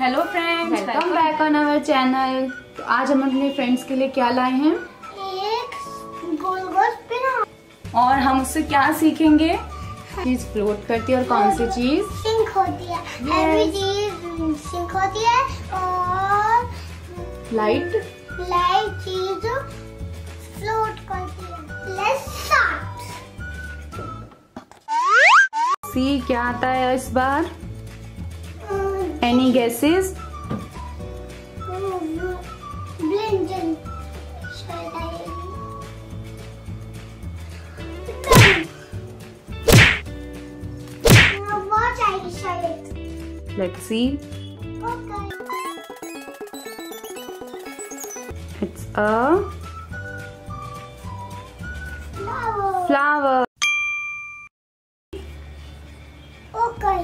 Hello friends welcome back on our channel तो आज हम अपने फ्रेंड्स के लिए क्या लाए हैं? एक गोल गोल पिन। और हम उससे क्या सीखेंगे? चीज़ फ्लोट करती है और कौन सी चीज़? सिंक होती है। एवरी चीज़ सिंक होती है और लाइट लाइट चीज़ फ्लोट करती है। स्टार्ट सी क्या आता है इस बार? एनी गेसेस ब्लिंजन शायद आएगी वॉच आएगी शायद let's see okay it's a flower flower okay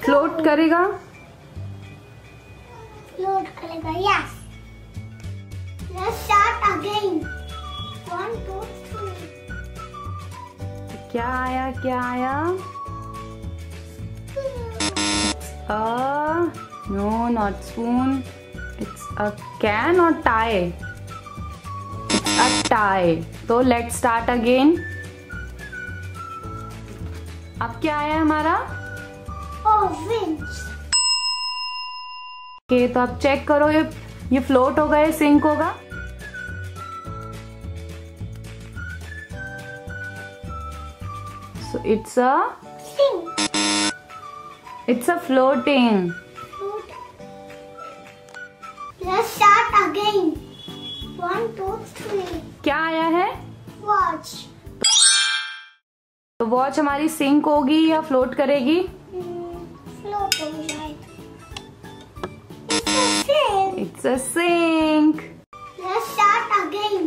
float करेगा लोड करेगा yes let's start again one two three क्या आया क्या आया? अ no not spoon it's a can और टाई इट्स अ टाई तो लेट स्टार्ट अगेन अब क्या आया हमारा? ऑरेंज ओके तो आप चेक करो ये ये फ्लोट होगा या सिंक होगा। So it's a sink it's a floating क्या आया है? वॉच तो वॉच हमारी सिंक होगी या फ्लोट करेगी? फ्लोट हो जाएगा अ sink let's start again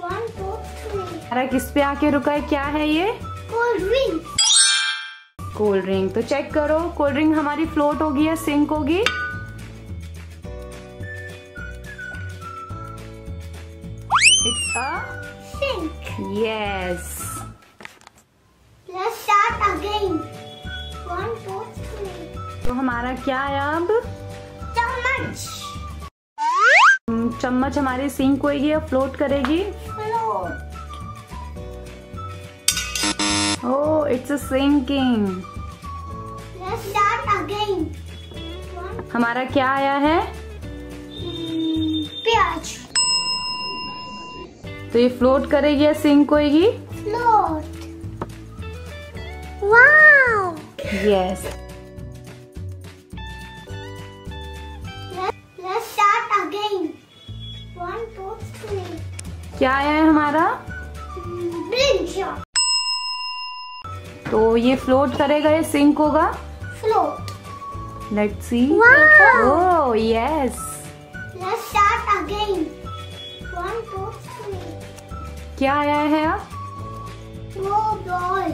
one two three हमारा किस पे आके रुका है? क्या है ये? कोल्ड ड्रिंक कोल्ड ड्रिंक तो चेक करो कोल्ड ड्रिंक हमारी फ्लोट होगी या सिंक होगी? It's a sink yes let's start again one two three तो हमारा क्या है अब? चम्मच चम्मच हमारी सिंक होगी या फ्लोट करेगी। ओ इट्स अ सिंकिंग हमारा क्या आया है? प्याज। तो ये फ्लोट करेगी या सिंक होगी फ्लोट वाओ यस लेट्स क्या आया है हमारा? तो ये फ्लोट करेगा या सिंक होगा? Float let's see. Oh yes क्या आया है वो बॉल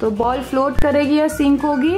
तो बॉल फ्लोट करेगी या सिंक होगी?